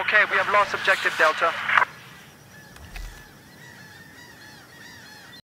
Okay, we have lost objective Delta.